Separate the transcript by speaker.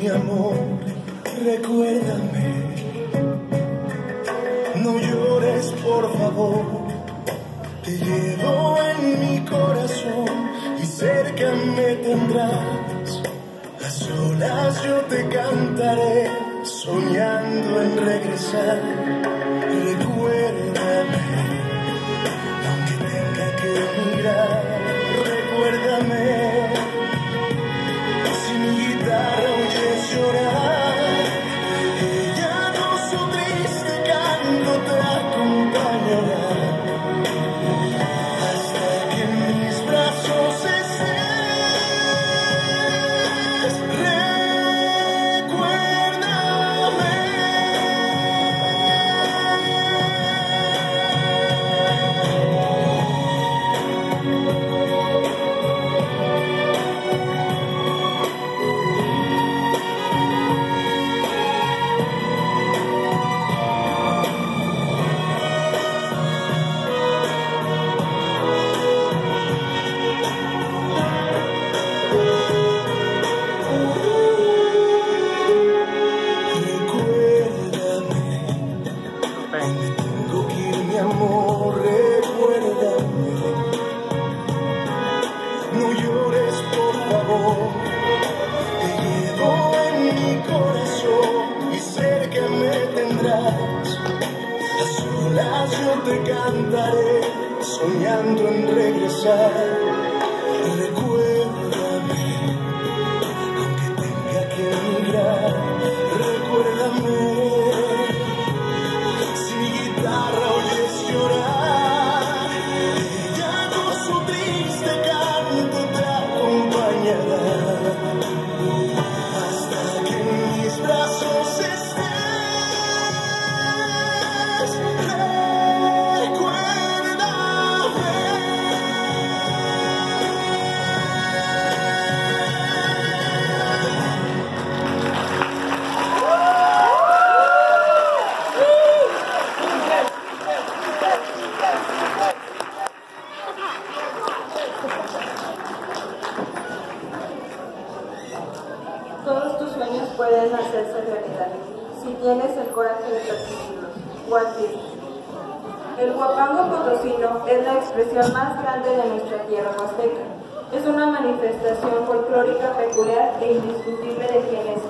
Speaker 1: mi amor, recuérdame. No llores, por favor. Te llevo en mi corazón y cerca me tendrás. A solas yo te cantaré, soñando en regresar. Donde tengo que ir, mi amor, recuérdame. No llores, por favor, te llevo en mi corazón y cerca me tendrás. A solas yo te cantaré, soñando en regresar. Recuérdame,
Speaker 2: pueden hacerse realidad si tienes el coraje de perseguirlos. El huapango potosino es la expresión más grande de nuestra tierra huasteca. Es una manifestación folclórica peculiar e indiscutible de quienes